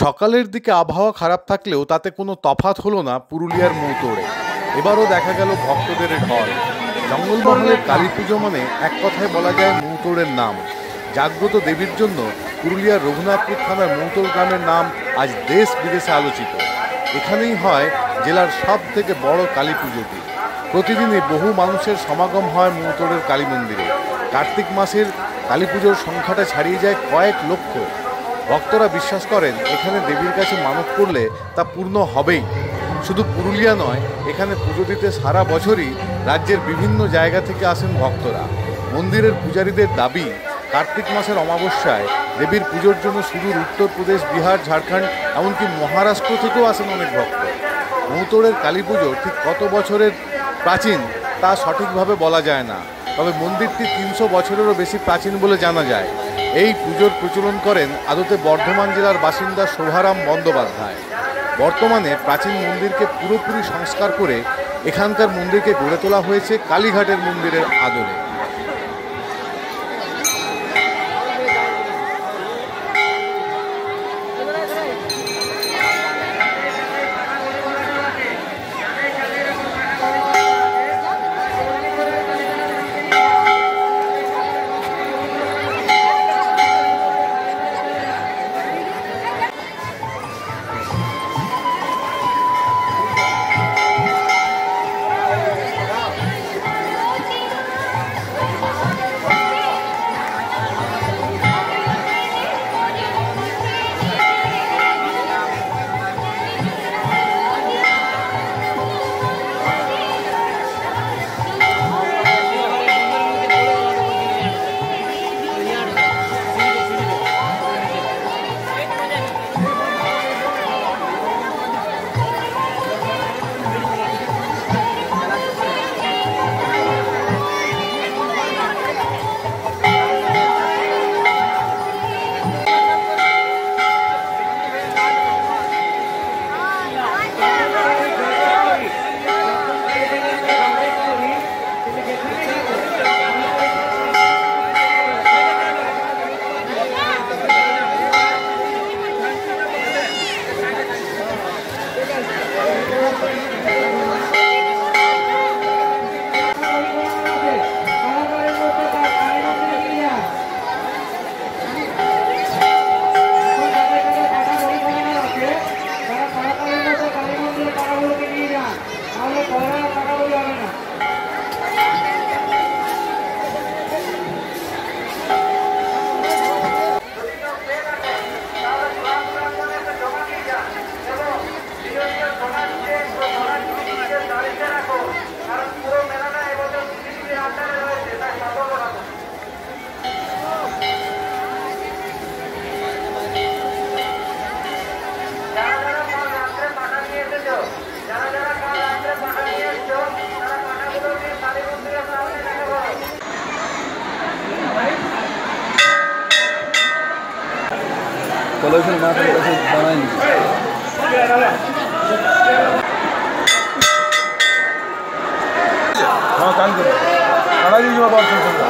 সকালের দিকে আবহাওয়া খারাপ থাকলেও তাতে কোনো তফাৎ হলো না পুরুলিয়ার মৌতোড়ে। এবারও দেখা গেল ভক্তদের ঢল জঙ্গলমহলের কালী পুজো মানে এক কথায় বলা যায় মৌতোড়ের নাম। জাগ্রত দেবীর জন্য পুরুলিয়ার রঘুনাথপুর থানার মৌতোড় গ্রামের নাম আজ দেশ বিদেশে আলোচিত। এখানেই হয় জেলার সব থেকে বড় কালী পুজোটি প্রতিদিনই বহু মানুষের সমাগম হয় মৌতোড়ের কালী মন্দিরে। কার্তিক মাসের কালী পুজোর সংখ্যাটা ছাড়িয়ে যায় কয়েক লক্ষ। ভক্তরা বিশ্বাস করেন, এখানে দেবীর কাছে মানত করলে তা পূর্ণ হবেই। শুধু পুরুলিয়া নয়, এখানে পুজো দিতে সারা বছরই রাজ্যের বিভিন্ন জায়গা থেকে আসেন ভক্তরা। মন্দিরের পূজারীদের দাবি, কার্তিক মাসের অমাবস্যায় দেবীর পুজোর জন্য সুদূর উত্তরপ্রদেশ বিহার, ঝাড়খণ্ড, এমনকি মহারাষ্ট্র থেকেও আসেন অনেক ভক্ত। মৌতোড়ের কালী পুজো ঠিক কত বছরের প্রাচীন, তা সঠিকভাবে বলা যায় না। তবে মন্দিরটি তিনশো বছরেরও বেশি প্রাচীন বলে জানা যায়। এই পুজোর প্রচলন করেন আদতে বর্ধমান জেলার বাসিন্দা শোভারাম বন্দ্যোপাধ্যায়। বর্তমানে প্রাচীন মন্দিরকে পুরোপুরি সংস্কার করে এখানকার মন্দিরকে গড়ে তোলা হয়েছে কালীঘাটের মন্দিরের আদলে। পলিউশন না করে কাছে বানায়নি হ্যাঁ কান করে আড়াই যাওয়া বার করতে